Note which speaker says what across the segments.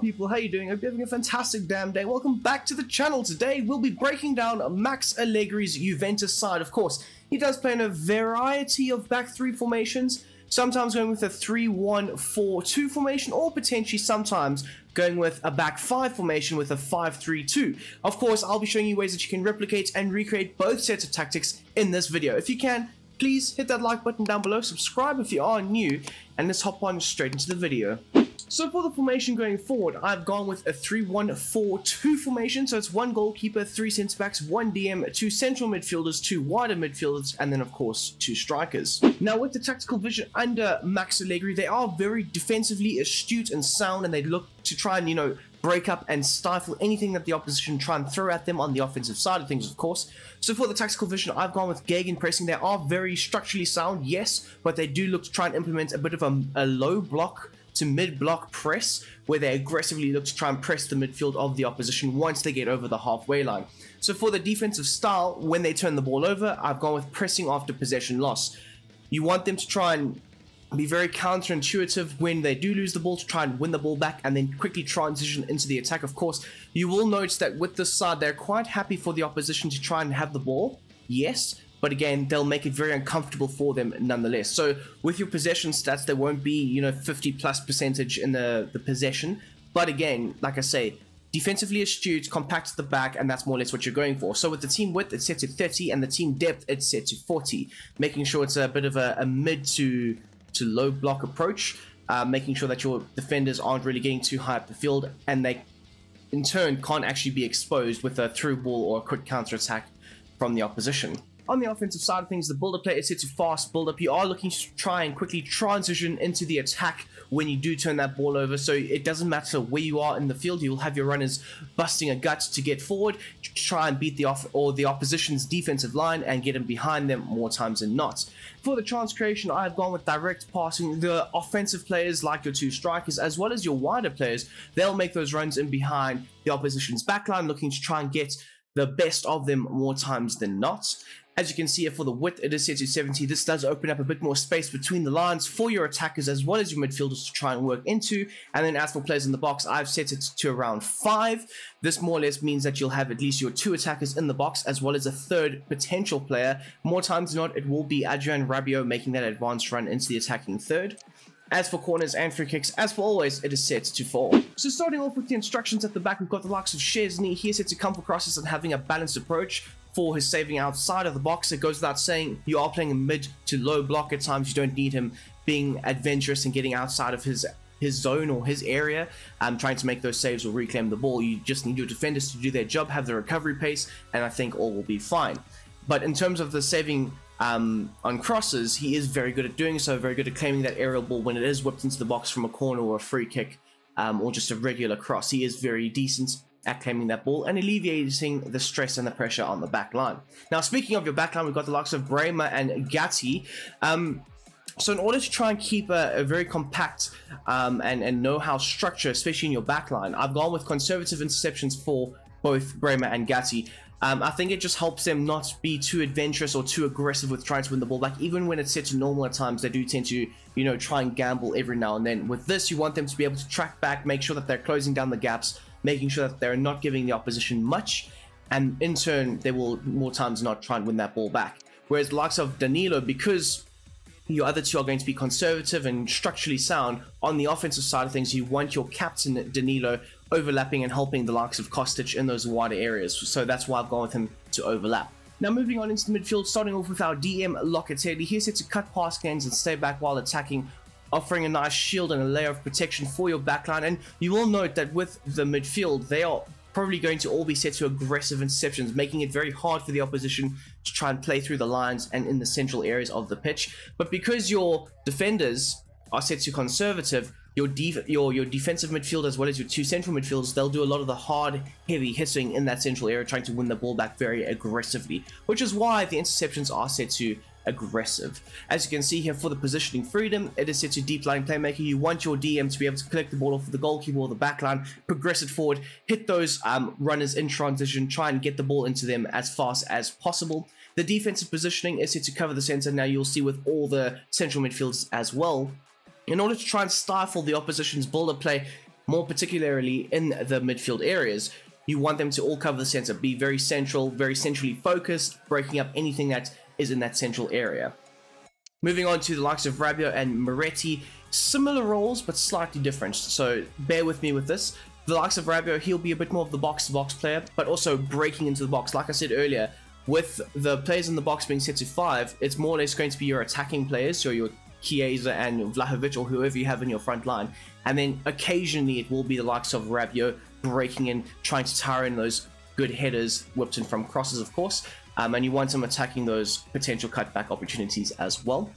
Speaker 1: People, how you doing? Hope you're having a fantastic damn day. Welcome back to the channel. Today we'll be breaking down Max Allegri's Juventus side. Of course, he does play in a variety of back three formations, sometimes going with a 3-1-4-2 formation, or potentially sometimes going with a back five formation with a 5-3-2. Of course, I'll be showing you ways that you can replicate and recreate both sets of tactics in this video. If you can, please hit that like button down below, subscribe if you are new, and let's hop on straight into the video. So for the formation going forward, I've gone with a 3-1-4-2 formation. So it's one goalkeeper, three centre backs, one DM, two central midfielders, two wider midfielders, and then of course two strikers. Now with the tactical vision under Max Allegri, they are very defensively astute and sound, and they look to try and you know break up and stifle anything that the opposition try and throw at them on the offensive side of things, of course. So for the tactical vision, I've gone with Gegen pressing. They are very structurally sound, yes, but they do look to try and implement a bit of a, a low block to mid-block press, where they aggressively look to try and press the midfield of the opposition once they get over the halfway line. So for the defensive style, when they turn the ball over, I've gone with pressing after possession loss. You want them to try and be very counterintuitive when they do lose the ball to try and win the ball back and then quickly transition into the attack. Of course, you will notice that with this side, they're quite happy for the opposition to try and have the ball, yes, but again, they'll make it very uncomfortable for them nonetheless. So with your possession stats, there won't be, you know, 50 plus percentage in the, the possession. But again, like I say, defensively astute, compact at the back, and that's more or less what you're going for. So with the team width, it's set to 30, and the team depth, it's set to 40, making sure it's a bit of a, a mid to, to low block approach, uh, making sure that your defenders aren't really getting too high up the field, and they, in turn, can't actually be exposed with a through ball or a quick counter attack from the opposition. On the offensive side of things, the build-up play is set to fast build-up. You are looking to try and quickly transition into the attack when you do turn that ball over. So it doesn't matter where you are in the field. You'll have your runners busting a gut to get forward, to try and beat the off or the opposition's defensive line and get them behind them more times than not. For the chance creation, I have gone with direct passing. The offensive players, like your two strikers, as well as your wider players, they'll make those runs in behind the opposition's backline, looking to try and get the best of them more times than not. As you can see for the width, it is set to 70. This does open up a bit more space between the lines for your attackers as well as your midfielders to try and work into. And then as for players in the box, I've set it to around 5. This more or less means that you'll have at least your two attackers in the box as well as a third potential player. More times than not, it will be Adrien Rabiot making that advanced run into the attacking third. As for corners and free kicks, as for always, it is set to 4. So starting off with the instructions at the back, we've got the likes of Szczesny here set to come for crosses and having a balanced approach for his saving outside of the box. It goes without saying you are playing a mid to low block at times. You don't need him being adventurous and getting outside of his his zone or his area, um, trying to make those saves or reclaim the ball. You just need your defenders to do their job, have the recovery pace, and I think all will be fine. But in terms of the saving um, on crosses, he is very good at doing so, very good at claiming that aerial ball when it is whipped into the box from a corner or a free kick um, or just a regular cross. He is very decent at claiming that ball and alleviating the stress and the pressure on the back line. Now, speaking of your back line, we've got the likes of Bremer and Gatti. Um, so in order to try and keep a, a very compact um, and, and know-how structure, especially in your backline, I've gone with conservative interceptions for both Bremer and Gatti. Um, I think it just helps them not be too adventurous or too aggressive with trying to win the ball back. Even when it's set to normal at times, they do tend to, you know, try and gamble every now and then. With this, you want them to be able to track back, make sure that they're closing down the gaps, making sure that they're not giving the opposition much, and in turn, they will more times not try and win that ball back. Whereas the likes of Danilo, because your other two are going to be conservative and structurally sound, on the offensive side of things, you want your captain Danilo overlapping and helping the likes of Kostic in those wider areas. So that's why I've gone with him to overlap. Now moving on into the midfield, starting off with our DM Locatelli. He's set to cut past gains and stay back while attacking offering a nice shield and a layer of protection for your backline. And you will note that with the midfield, they are probably going to all be set to aggressive interceptions, making it very hard for the opposition to try and play through the lines and in the central areas of the pitch. But because your defenders are set to conservative, your def your your defensive midfield as well as your two central midfielders, they'll do a lot of the hard, heavy hitting in that central area, trying to win the ball back very aggressively. Which is why the interceptions are set to aggressive. As you can see here for the positioning freedom, it is set to deep line playmaker. You want your DM to be able to collect the ball off of the goalkeeper or the backline, progress it forward, hit those um, runners in transition, try and get the ball into them as fast as possible. The defensive positioning is set to cover the center. Now you'll see with all the central midfielders as well. In order to try and stifle the opposition's build-up play, more particularly in the midfield areas. You want them to all cover the center, be very central, very centrally focused, breaking up anything that is in that central area. Moving on to the likes of Rabiot and Miretti, similar roles but slightly different, so bear with me with this. The likes of Rabiot, he'll be a bit more of the box-to-box -box player, but also breaking into the box. Like I said earlier, with the players in the box being set to 5, it's more or less going to be your attacking players, so your Chiesa and Vlahovic or whoever you have in your front line. And then occasionally it will be the likes of Rabiot breaking in, trying to tire in those good headers whipped in from crosses, of course. Um, and you want him attacking those potential cutback opportunities as well.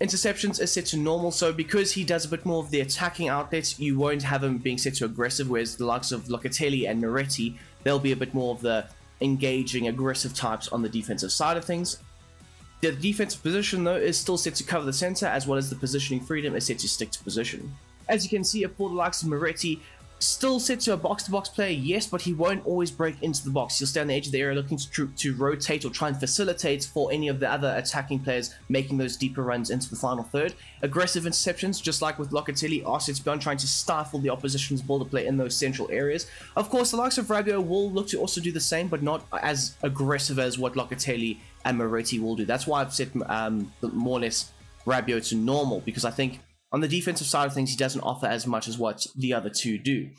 Speaker 1: Interceptions is set to normal, so because he does a bit more of the attacking outlets, you won't have him being set to aggressive, whereas the likes of Locatelli and Miretti, they'll be a bit more of the engaging, aggressive types on the defensive side of things. The defensive position, though, is still set to cover the center, as well as the positioning freedom is set to stick to position. As you can see, for the likes of Miretti, Still set to a box-to-box -box player, yes, but he won't always break into the box. He'll stay on the edge of the area looking to, to rotate or try and facilitate for any of the other attacking players making those deeper runs into the final third. Aggressive interceptions, just like with Locatelli, are set to be on trying to stifle the opposition's ball to play in those central areas. Of course, the likes of Rabiot will look to also do the same, but not as aggressive as what Locatelli and Miretti will do. That's why I've set um, more or less Rabiot to normal, because I think on the defensive side of things, he doesn't offer as much as what the other two do.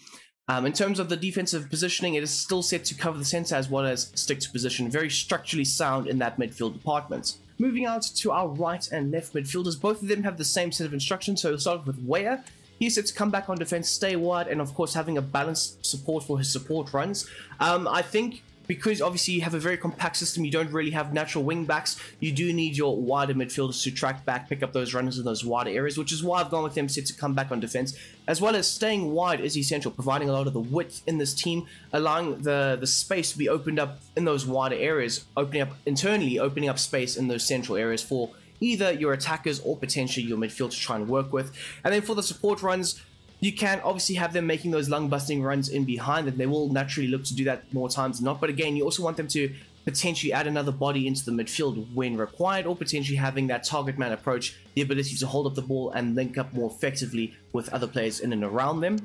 Speaker 1: Um, in terms of the defensive positioning, it is still set to cover the center as well as stick to position. Very structurally sound in that midfield department. Moving out to our right and left midfielders, both of them have the same set of instructions. So we'll start with Weah. He's set to come back on defense, stay wide, and of course having a balanced support for his support runs. Um, I think because obviously you have a very compact system, you don't really have natural wing backs. You do need your wider midfielders to track back, pick up those runners in those wider areas, which is why I've gone with them to come back on defense, as well as staying wide is essential, providing a lot of the width in this team, allowing the the space to be opened up in those wider areas, opening up internally, opening up space in those central areas for either your attackers or potentially your midfield to try and work with. And then for the support runs, you can obviously have them making those lung busting runs in behind, and they will naturally look to do that more times than not. But again, you also want them to potentially add another body into the midfield when required, or potentially having that target man approach, the ability to hold up the ball and link up more effectively with other players in and around them.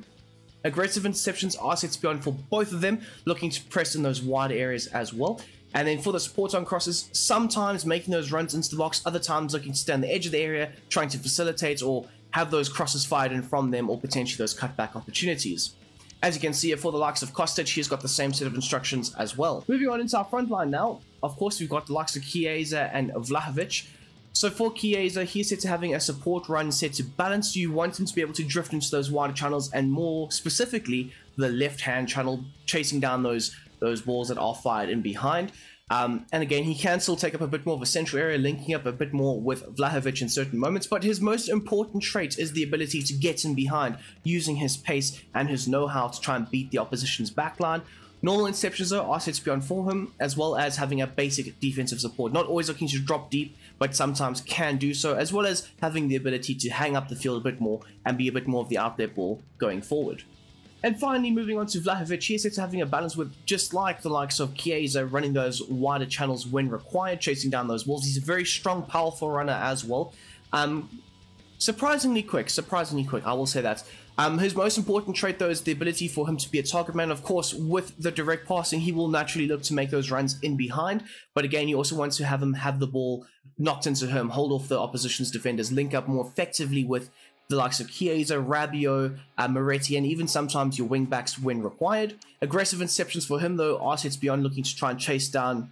Speaker 1: Aggressive interceptions are set to be on for both of them, looking to press in those wide areas as well. And then for the support on crosses, sometimes making those runs into the box, other times looking to stay on the edge of the area, trying to facilitate or have those crosses fired in from them or potentially those cutback opportunities. As you can see for the likes of Kostic, he's got the same set of instructions as well. Moving on into our front line now, of course we've got the likes of Chiesa and Vlahovic. So for Chiesa, he's set to having a support run set to balance. You want him to be able to drift into those wider channels and more specifically the left-hand channel, chasing down those, those balls that are fired in behind. Um, and again, he can still take up a bit more of a central area, linking up a bit more with Vlahovic in certain moments, but his most important trait is the ability to get in behind, using his pace and his know-how to try and beat the opposition's backline. Normal interceptions though are set to be on for him, as well as having a basic defensive support. Not always looking to drop deep, but sometimes can do so, as well as having the ability to hang up the field a bit more and be a bit more of the outlet ball going forward. And finally, moving on to Vlahovic, he is having a balance with just like the likes of Chiesa, running those wider channels when required, chasing down those walls. He's a very strong, powerful runner as well. Um, surprisingly quick, surprisingly quick, I will say that. Um, his most important trait, though, is the ability for him to be a target man. Of course, with the direct passing, he will naturally look to make those runs in behind. But again, you also want to have him have the ball knocked into him, hold off the opposition's defenders, link up more effectively with the likes of Chiesa, Rabiot, uh, Miretti, and even sometimes your wingbacks when required. Aggressive interceptions for him, though, are set to be on looking to try and chase down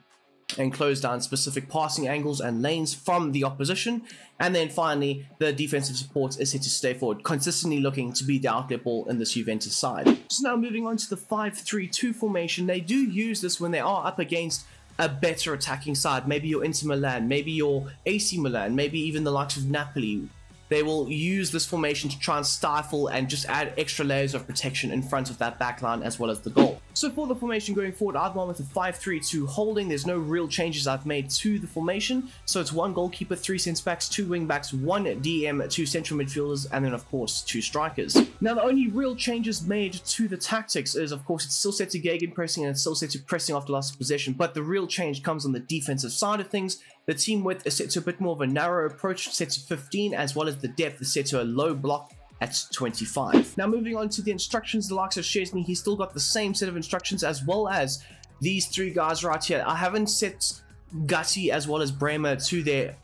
Speaker 1: and close down specific passing angles and lanes from the opposition. And then finally, the defensive support is set to stay forward, consistently looking to be the outlet ball in this Juventus side. So now moving on to the 5-3-2 formation, they do use this when they are up against a better attacking side. Maybe your Inter Milan, maybe your AC Milan, maybe even the likes of Napoli, they will use this formation to try and stifle and just add extra layers of protection in front of that backline as well as the goal. So for the formation going forward, I've gone with a 5-3-2 holding. There's no real changes I've made to the formation. So it's one goalkeeper, three centre backs, two wing backs, one DM, two central midfielders, and then of course two strikers. Now the only real changes made to the tactics is of course it's still set to Gegen pressing and it's still set to pressing after of possession, but the real change comes on the defensive side of things the team width is set to a bit more of a narrow approach, set to 15, as well as the depth is set to a low block at 25. Now moving on to the instructions, the likes of Szczesny, he's still got the same set of instructions as well as these three guys right here. I haven't set Gatti as well as Bremer to their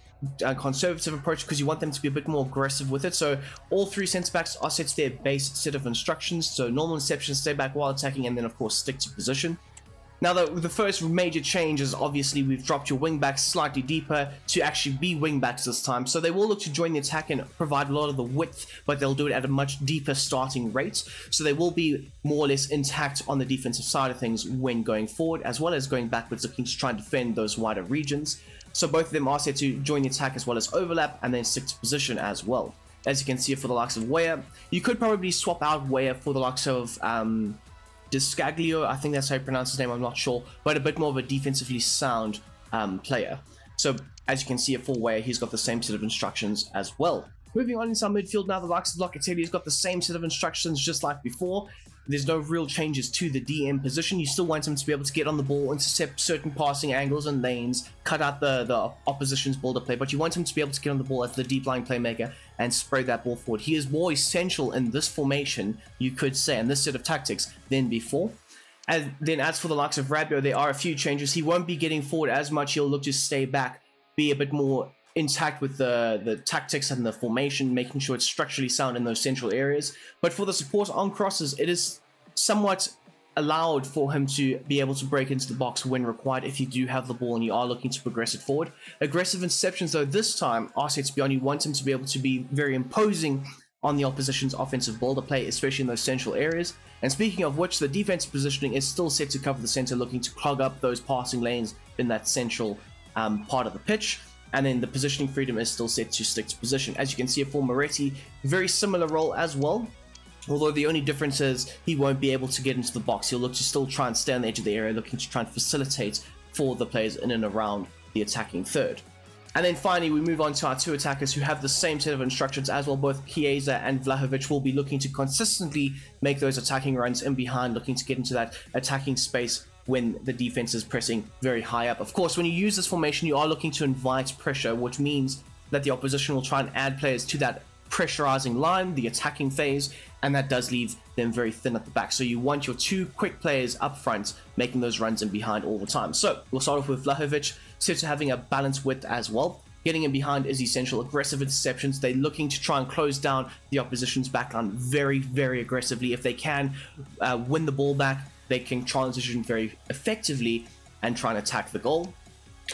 Speaker 1: uh, conservative approach because you want them to be a bit more aggressive with it. So all three centre backs are set to their base set of instructions. So normal inception, stay back while attacking, and then of course stick to position. Now, the, the first major change is obviously we've dropped your wingbacks slightly deeper to actually be wingbacks this time. So they will look to join the attack and provide a lot of the width, but they'll do it at a much deeper starting rate. So they will be more or less intact on the defensive side of things when going forward, as well as going backwards, looking to try and defend those wider regions. So both of them are set to join the attack as well as overlap and then stick to position as well. As you can see for the likes of Weah, you could probably swap out Weah for the likes of um, Discaglio, I think that's how you pronounce his name, I'm not sure, but a bit more of a defensively sound um, player. So as you can see, a full way, he's got the same set of instructions as well. Moving on inside midfield now, the likes of Locatelli's got the same set of instructions just like before. There's no real changes to the DM position. You still want him to be able to get on the ball, intercept certain passing angles and lanes, cut out the, the opposition's ball to play, but you want him to be able to get on the ball as the deep line playmaker and spray that ball forward. He is more essential in this formation, you could say, in this set of tactics than before. And then as for the likes of Rabiot, there are a few changes. He won't be getting forward as much. He'll look to stay back, be a bit more intact with the, the tactics and the formation, making sure it's structurally sound in those central areas. But for the support on crosses, it is somewhat allowed for him to be able to break into the box when required if you do have the ball and you are looking to progress it forward. Aggressive interceptions, though, this time, are set to be on. Him to be able to be very imposing on the opposition's offensive ball to play, especially in those central areas. And speaking of which, the defensive positioning is still set to cover the center, looking to clog up those passing lanes in that central um, part of the pitch and then the positioning freedom is still set to stick to position. As you can see for Miretti, very similar role as well, although the only difference is he won't be able to get into the box. He'll look to still try and stay on the edge of the area, looking to try and facilitate for the players in and around the attacking third. And then finally, we move on to our two attackers who have the same set of instructions as well. Both Chiesa and Vlahovic will be looking to consistently make those attacking runs in behind, looking to get into that attacking space when the defense is pressing very high up. Of course, when you use this formation, you are looking to invite pressure, which means that the opposition will try and add players to that pressurizing line, the attacking phase, and that does leave them very thin at the back. So you want your two quick players up front making those runs in behind all the time. So we'll start off with Vlahovic, set to having a balanced width as well. Getting in behind is essential. Aggressive interceptions. They're looking to try and close down the opposition's backline very, very aggressively. If they can uh, win the ball back, they can transition very effectively and try and attack the goal.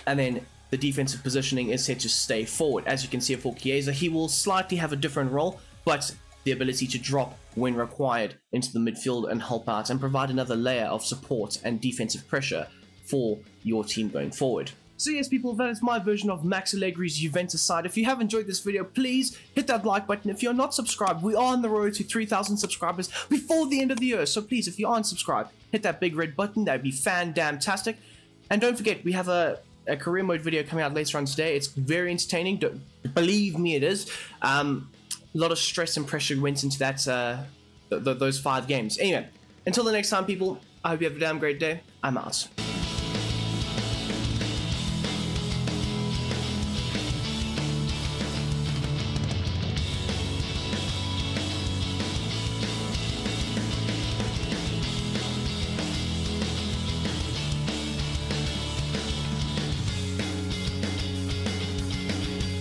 Speaker 1: And then the defensive positioning is set to stay forward. As you can see for Chiesa, he will slightly have a different role, but the ability to drop when required into the midfield and help out and provide another layer of support and defensive pressure for your team going forward. So yes, people, that is my version of Max Allegri's Juventus side. If you have enjoyed this video, please hit that like button. If you're not subscribed, we are on the road to 3,000 subscribers before the end of the year. So please, if you aren't subscribed, hit that big red button. That would be fan-damn-tastic. And don't forget, we have a, a career mode video coming out later on today. It's very entertaining. Don't, believe me, it is. Um, a lot of stress and pressure went into that uh, th th those five games. Anyway, until the next time, people, I hope you have a damn great day. I'm out.